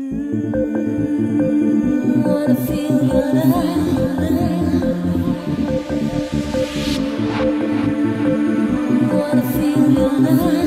Wanna feel your love.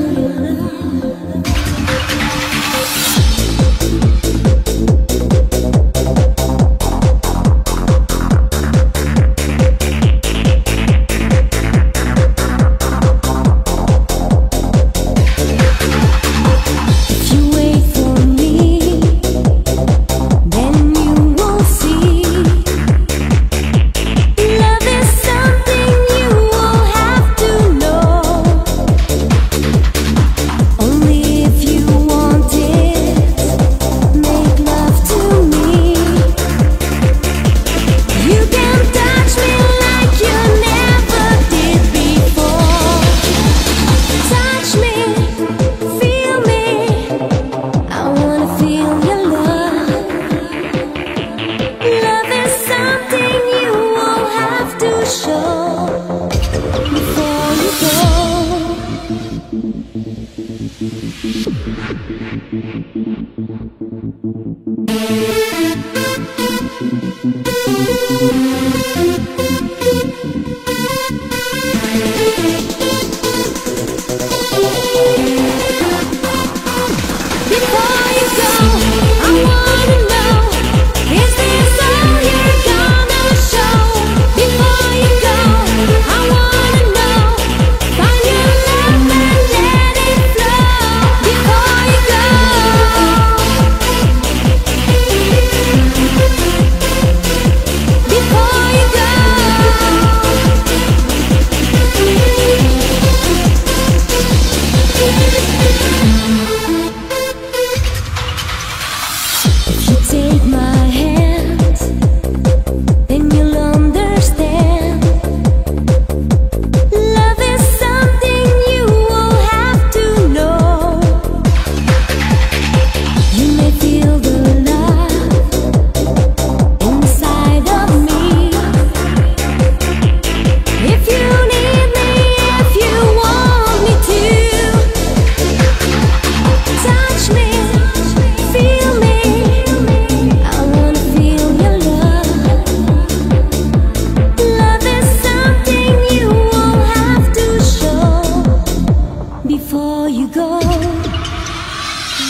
Before you go.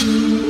you.